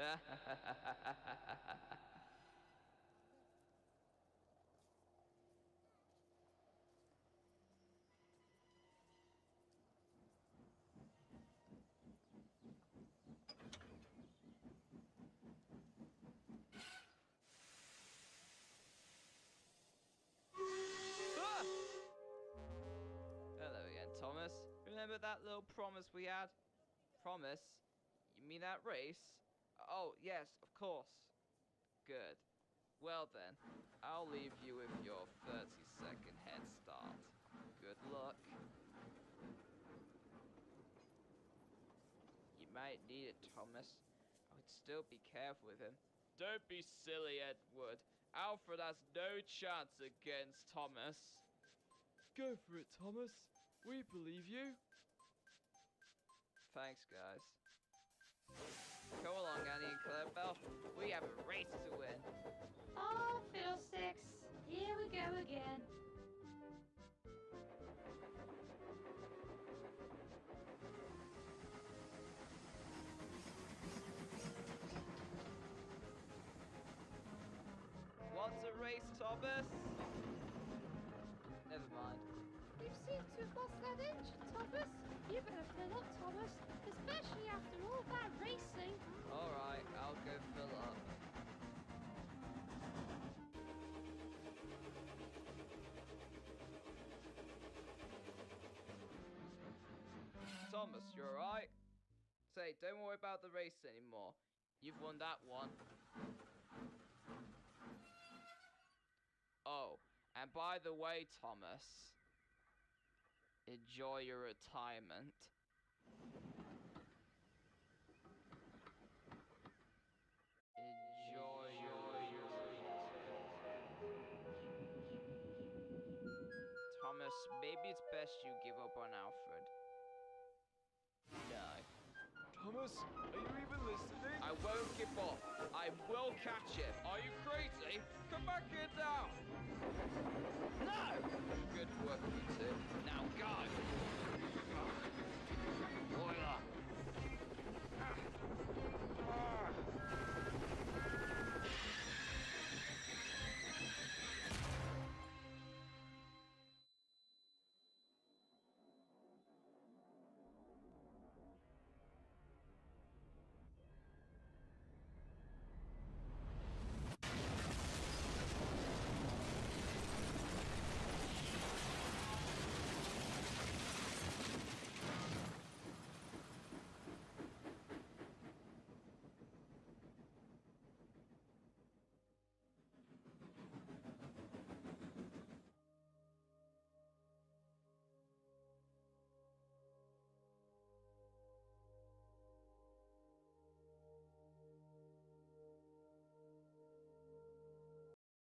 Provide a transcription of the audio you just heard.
Ah! Hello again, Thomas. Remember that little promise we had? Promise? You mean that race? Oh, yes, of course. Good. Well then, I'll leave you with your 30 second head start. Good luck. You might need it, Thomas. I would still be careful with him. Don't be silly, Edward. Alfred has no chance against Thomas. Go for it, Thomas. We believe you. Thanks, guys. Come along, Annie and Clarabelle. We have a race to win. Oh, fiddlesticks. Here we go again. What's a race, Thomas? Never mind. You seem to have lost that engine, Thomas. You better fill up, Thomas, especially after all that racing. Alright, I'll go fill up. Thomas, you alright? Say, don't worry about the race anymore. You've won that one. Oh, and by the way, Thomas, enjoy your retirement. Maybe it's best you give up on Alfred. No. Thomas, are you even listening? I won't give up. I will catch him. Are you crazy? Come back here now. No! Good work,